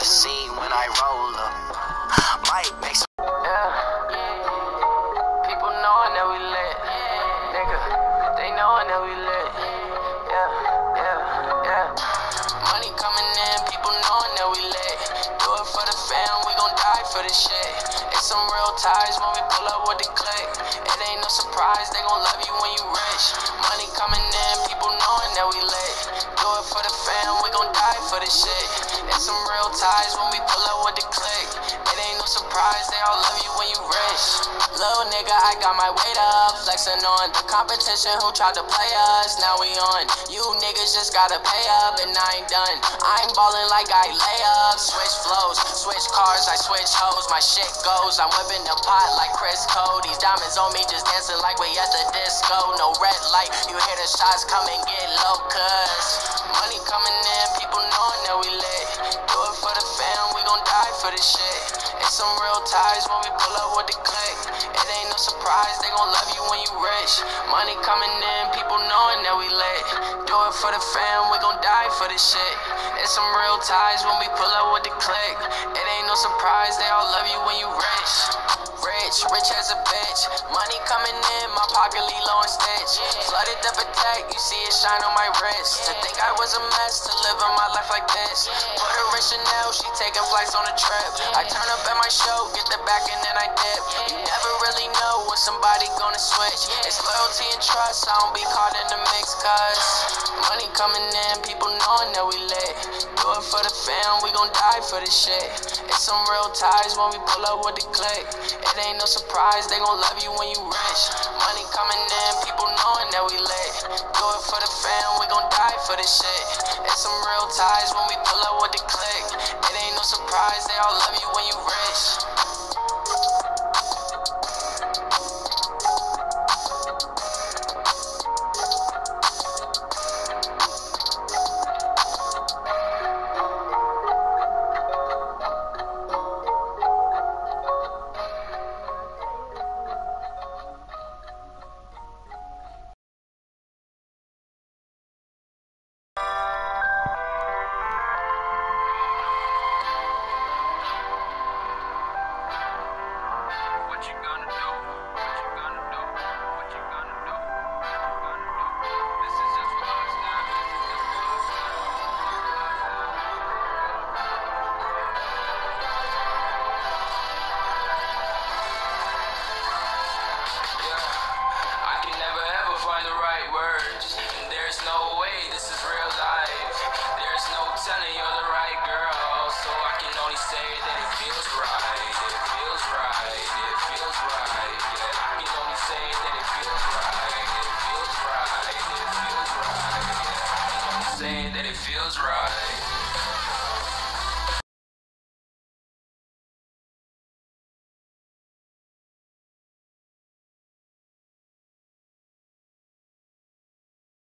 the scene when I roll up. Might make some. Yeah. People knowing that we lit. Nigga, they knowing that we lit. Yeah, yeah, yeah. Money coming in, people knowing that we lit. Do it for the fam, we gon' die for this shit. It's some real ties when we pull up with the click. It ain't no surprise, they gon' love you when you rich. Money coming in, people knowing that we lit. For this shit. It's some real ties when we pull up with the click. It ain't no surprise, they all love you when you rich. Little nigga, I got my weight up, flexing on the competition who tried to play us. Now we on. You niggas just gotta pay up, and I ain't done. I'm ballin' like I lay up. Switch flows, switch cars, I switch hoes. My shit goes. I'm whipping the pot like Crisco. These diamonds on me just dancing like we at the disco. No red light, you hear the shots come and get low, cuz for this shit. It's some real ties when we pull up with the click. It ain't no surprise, they gon' love you when you rich. Money coming in, people knowing that we lit. Do it for the fam, we gon' die for this shit. It's some real ties when we pull up with the click. It no surprise, they all love you when you rich. Rich, rich as a bitch. Money coming in, my pocket low and stitch. Flooded the Patek, you see it shine on my wrist. To think I was a mess, to live in my life like this. Put her in Chanel, she taking flights on a trip. I turn up at my show, get the back and then I dip. You never really know somebody gonna switch. It's loyalty and trust, I don't be caught in the mix, cuz money coming in, people knowing that we lit. Do it for the fam, we gon' die for this shit. It's some real ties when we pull up with the click. It ain't no surprise, they gon' love you when you rich. Money coming in, people knowing that we lit. Do it for the fam, we gon' die for this shit. It's some real ties when we pull up with the click. It ain't no surprise, they all love you when you rich. Feels right.